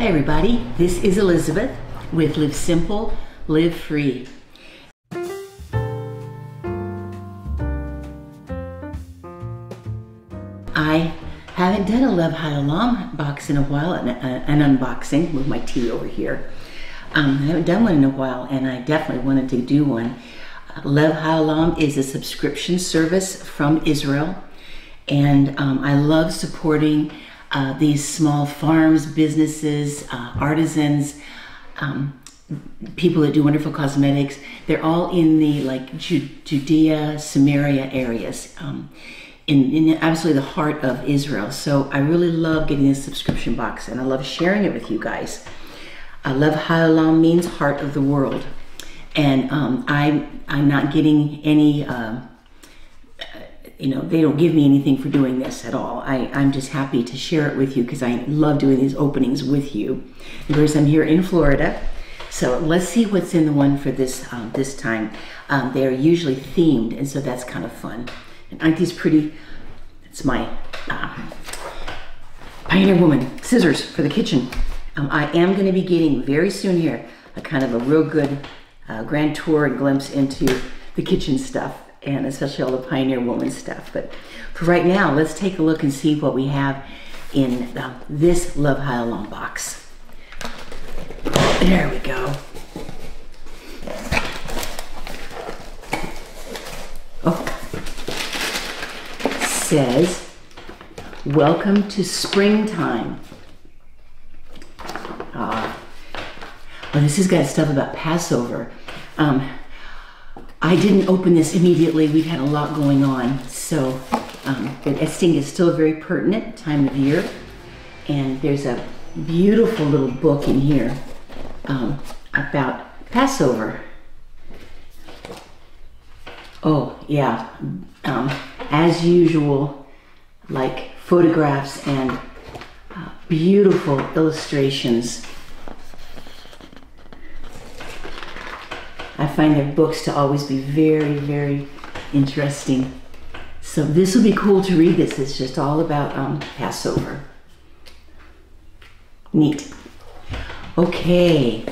Hi, everybody. This is Elizabeth with Live Simple, Live Free. I haven't done a Love Haolam box in a while, an, an unboxing with my tea over here. Um, I haven't done one in a while, and I definitely wanted to do one. Uh, Lev Haolam is a subscription service from Israel, and um, I love supporting uh, these small farms, businesses, uh, artisans, um, people that do wonderful cosmetics. They're all in the like Judea, Samaria areas, um, in, in absolutely the heart of Israel. So I really love getting this subscription box, and I love sharing it with you guys. Uh, Lev Haolam means heart of the world, and um, I I'm not getting any. Uh, you know, they don't give me anything for doing this at all. I, I'm just happy to share it with you because I love doing these openings with you. Of course, I'm here in Florida. So let's see what's in the one for this um, this time. Um, they're usually themed, and so that's kind of fun. And aren't these pretty? It's my uh, Pioneer Woman scissors for the kitchen. Um, I am going to be getting very soon here a kind of a real good uh, grand tour and glimpse into the kitchen stuff and especially all the Pioneer Woman stuff. But for right now, let's take a look and see what we have in uh, this Love Haolam box. There we go. Oh, says, welcome to springtime. Ah, well, this has got stuff about Passover. Um, I didn't open this immediately. We've had a lot going on. So, um, but Esting is still a very pertinent time of year. And there's a beautiful little book in here um, about Passover. Oh, yeah. Um, as usual, like photographs and uh, beautiful illustrations find their books to always be very, very interesting. So this will be cool to read this. It's just all about um, Passover. Neat. Okay.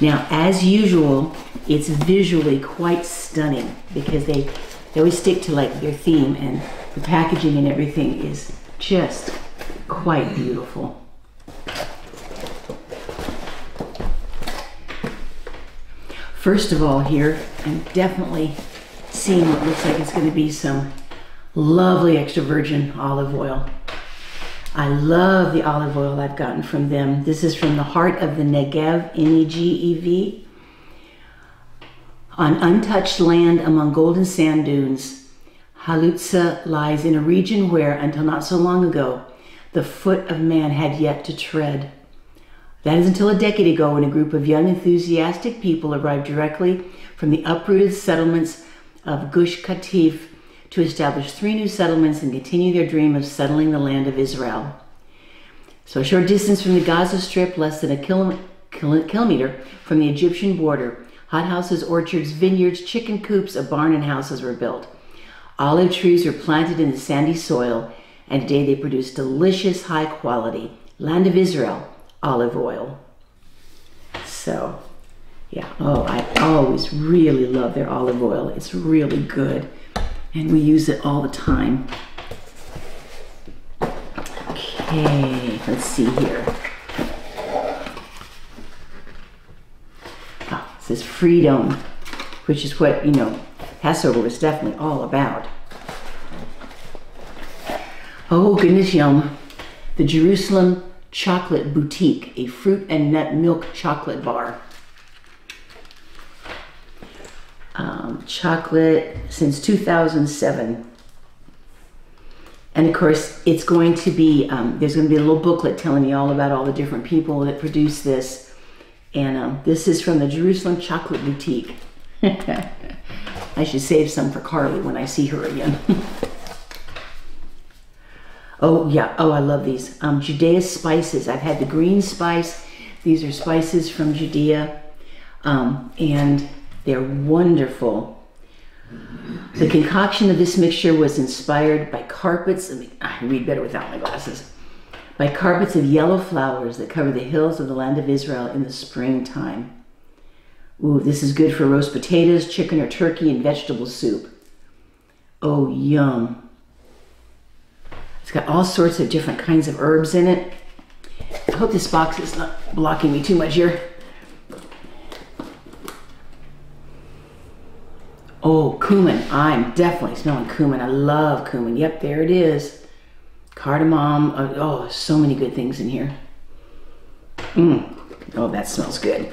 Now, as usual, it's visually quite stunning because they, they always stick to like their theme and the packaging and everything is just quite beautiful. First of all here, I'm definitely seeing what looks like it's gonna be some lovely extra virgin olive oil. I love the olive oil I've gotten from them. This is from the heart of the Negev, N-E-G-E-V. On untouched land among golden sand dunes, Halutza lies in a region where, until not so long ago, the foot of man had yet to tread. That is until a decade ago when a group of young, enthusiastic people arrived directly from the uprooted settlements of Gush Katif to establish three new settlements and continue their dream of settling the land of Israel. So, a short distance from the Gaza Strip, less than a kilometer from the Egyptian border, hothouses, orchards, vineyards, chicken coops, a barn, and houses were built. Olive trees were planted in the sandy soil, and today they produce delicious, high quality land of Israel olive oil. So, yeah, oh, I always really love their olive oil. It's really good, and we use it all the time. Okay, let's see here. Oh, it says freedom, which is what, you know, Passover was definitely all about. Oh, goodness, yum. The Jerusalem Chocolate Boutique, a fruit and nut milk chocolate bar. Um, chocolate since 2007. And of course, it's going to be, um, there's going to be a little booklet telling you all about all the different people that produce this. And um, this is from the Jerusalem Chocolate Boutique. I should save some for Carly when I see her again. Oh, yeah. Oh, I love these. Um, Judea spices. I've had the green spice. These are spices from Judea. Um, and they're wonderful. The concoction of this mixture was inspired by carpets. I, mean, I read better without my glasses. by carpets of yellow flowers that cover the hills of the land of Israel in the springtime. Ooh, this is good for roast potatoes, chicken or turkey, and vegetable soup. Oh, yum. It's got all sorts of different kinds of herbs in it. I hope this box is not blocking me too much here. Oh, cumin. I'm definitely smelling cumin. I love cumin. Yep, there it is. Cardamom. Oh, oh so many good things in here. Mmm. Oh, that smells good.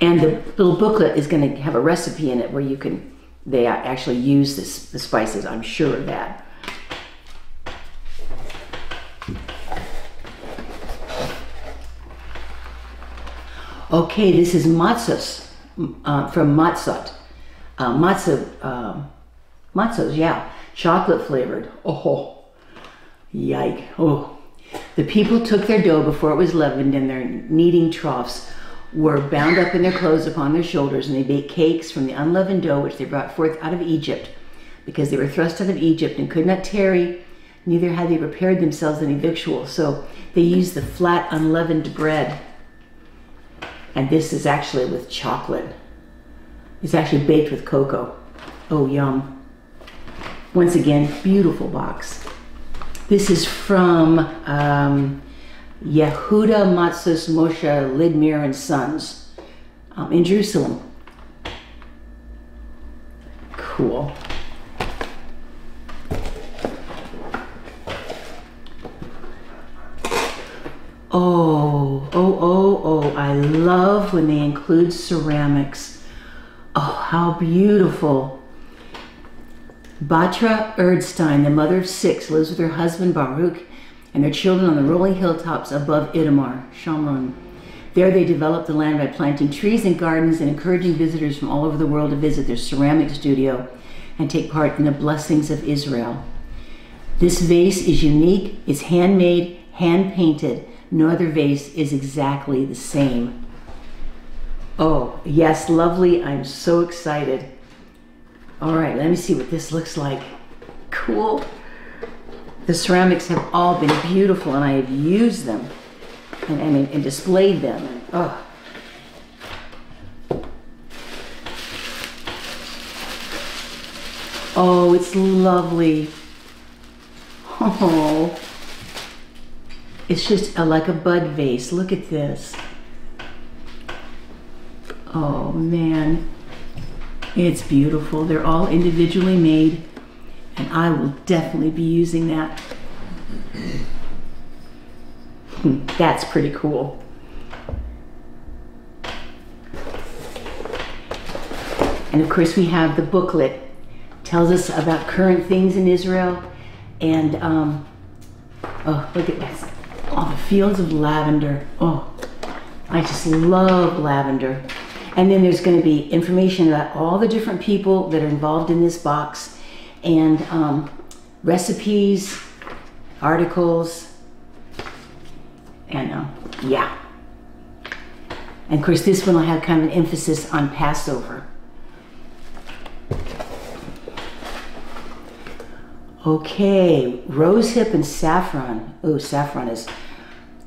And the little booklet is going to have a recipe in it where you can, they actually use this, the spices. I'm sure of that. Okay, this is matzahs uh, from Matzot. Uh, matzah, uh, matzahs, yeah, chocolate flavored. Oh, yike. Oh. The people took their dough before it was leavened and their kneading troughs were bound up in their clothes upon their shoulders, and they baked cakes from the unleavened dough which they brought forth out of Egypt, because they were thrust out of Egypt and could not tarry, neither had they prepared themselves any victual. So they used the flat unleavened bread. And this is actually with chocolate. It's actually baked with cocoa. Oh, yum. Once again, beautiful box. This is from um, Yehuda Matzos Moshe Lidmir and Sons um, in Jerusalem. Cool. Oh, oh, oh, oh, I love when they include ceramics. Oh, how beautiful. Batra Erdstein, the mother of six, lives with her husband Baruch and their children on the rolling hilltops above Itamar, Shomron. There they develop the land by planting trees and gardens and encouraging visitors from all over the world to visit their ceramic studio and take part in the blessings of Israel. This vase is unique, it's handmade, hand painted. No other vase is exactly the same. Oh, yes, lovely. I'm so excited. All right, let me see what this looks like. Cool. The ceramics have all been beautiful and I have used them and, and, and displayed them. oh. Oh, it's lovely. Oh, it's just a, like a bud vase. Look at this. Oh man, it's beautiful. They're all individually made and I will definitely be using that. That's pretty cool. And of course we have the booklet. Tells us about current things in Israel. And, um, oh, look at this. All the fields of lavender. Oh, I just love lavender. And then there's going to be information about all the different people that are involved in this box and um, recipes, articles, and uh, yeah. And of course, this one will have kind of an emphasis on Passover. Okay, rosehip and saffron. Oh, saffron is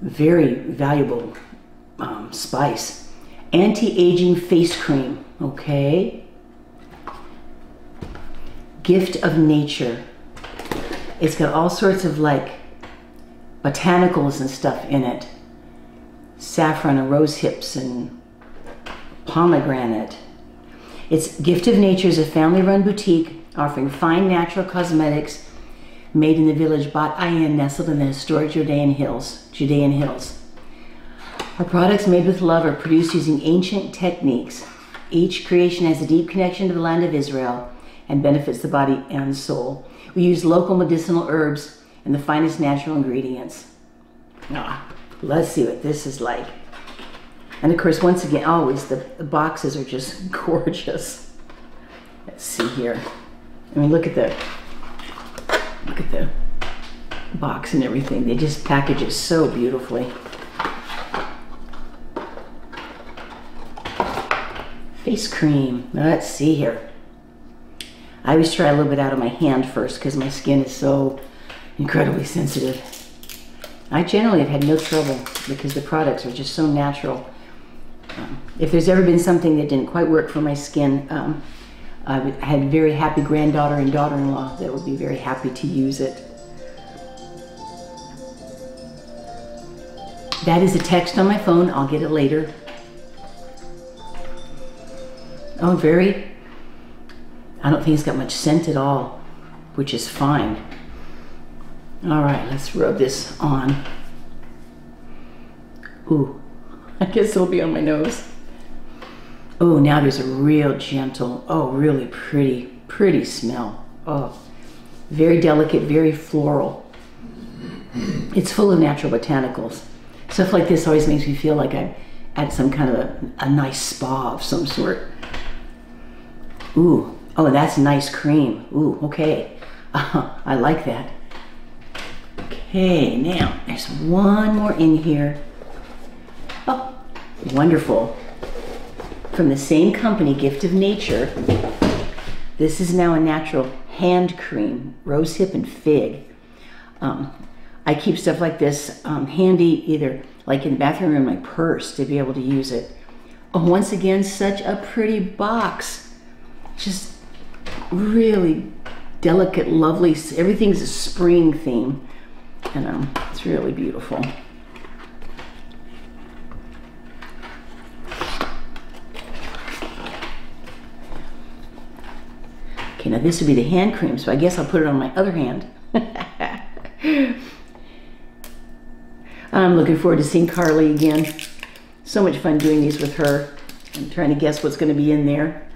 very valuable um, spice. Anti-aging face cream. Okay gift of nature. It's got all sorts of like botanicals and stuff in it. Saffron and rose hips and pomegranate. It's Gift of Nature is a family-run boutique offering fine natural cosmetics made in the village Bat Ayin, nestled in the historic Judean hills. Judean hills. Our products made with love are produced using ancient techniques. Each creation has a deep connection to the land of Israel and benefits the body and soul. We use local medicinal herbs and the finest natural ingredients. Ah, let's see what this is like. And of course, once again, always the, the boxes are just gorgeous. Let's see here. I mean, look at the at the box and everything. They just package it so beautifully. Face cream. Let's see here. I always try a little bit out of my hand first because my skin is so incredibly sensitive. I generally have had no trouble because the products are just so natural. Um, if there's ever been something that didn't quite work for my skin, um, I had very happy granddaughter and daughter-in-law that would be very happy to use it. That is a text on my phone. I'll get it later. Oh, very, I don't think it's got much scent at all, which is fine. All right, let's rub this on. Ooh, I guess it'll be on my nose. Oh, now there's a real gentle, oh, really pretty, pretty smell. Oh, very delicate, very floral. It's full of natural botanicals. Stuff like this always makes me feel like I'm at some kind of a, a nice spa of some sort. Ooh, oh, that's nice cream. Ooh, okay. Uh, I like that. Okay, now there's one more in here. Oh, wonderful from the same company, Gift of Nature. This is now a natural hand cream, rosehip and fig. Um, I keep stuff like this um, handy either like in the bathroom or in my purse to be able to use it. Oh, once again, such a pretty box. Just really delicate, lovely, everything's a spring theme. And um, it's really beautiful. Now this would be the hand cream, so I guess I'll put it on my other hand. I'm looking forward to seeing Carly again. So much fun doing these with her and trying to guess what's going to be in there.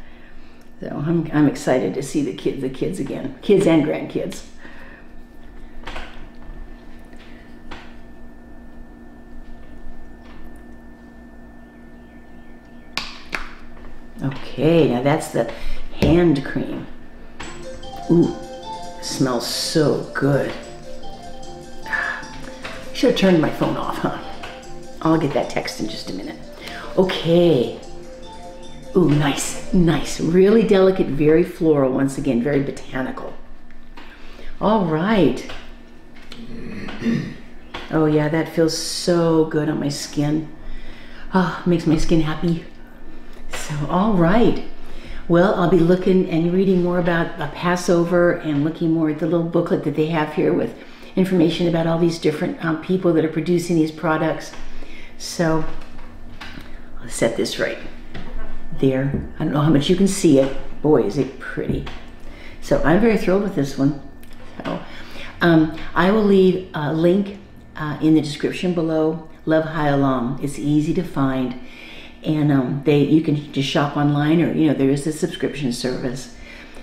So I'm, I'm excited to see the kids, the kids again, kids and grandkids. Okay, now that's the hand cream. Ooh, smells so good. Should have turned my phone off, huh? I'll get that text in just a minute. Okay. Ooh, nice, nice. Really delicate, very floral. Once again, very botanical. All right. Oh yeah, that feels so good on my skin. Ah, oh, makes my skin happy. So, all right. Well, I'll be looking and reading more about a Passover and looking more at the little booklet that they have here with information about all these different um, people that are producing these products. So I'll set this right there. I don't know how much you can see it. Boy, is it pretty. So I'm very thrilled with this one. So um, I will leave a link uh, in the description below. Love High It's easy to find and um, they you can just shop online or you know there is a subscription service.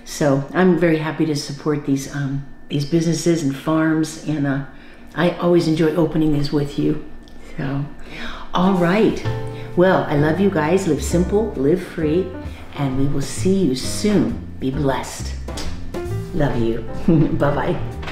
So I'm very happy to support these um, these businesses and farms, and uh, I always enjoy opening these with you. So, all right. Well, I love you guys. Live simple, live free, and we will see you soon. Be blessed. Love you. bye bye.